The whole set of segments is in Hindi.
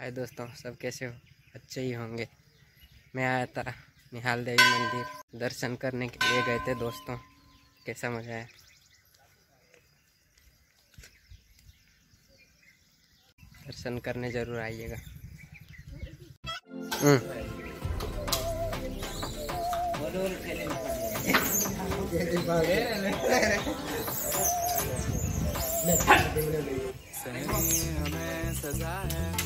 हाय दोस्तों, सब कैसे हो? अच्छे ही होंगे। मैं आया था निहाल देवी मंदिर दर्शन करने के लिए गए थे दोस्तों। कैसा मज़ा आया? दर्शन करने ज़रूर आइएगा। हम्म। हमें सजा है।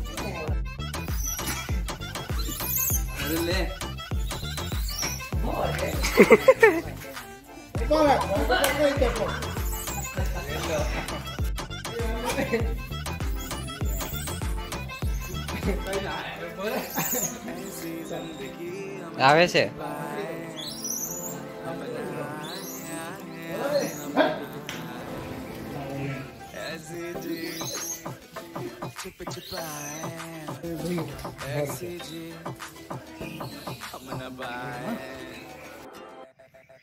Lelé. Bora! આવે છે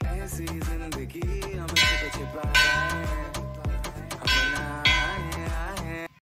ऐसी ज़िंदगी हमें छुप छुपाए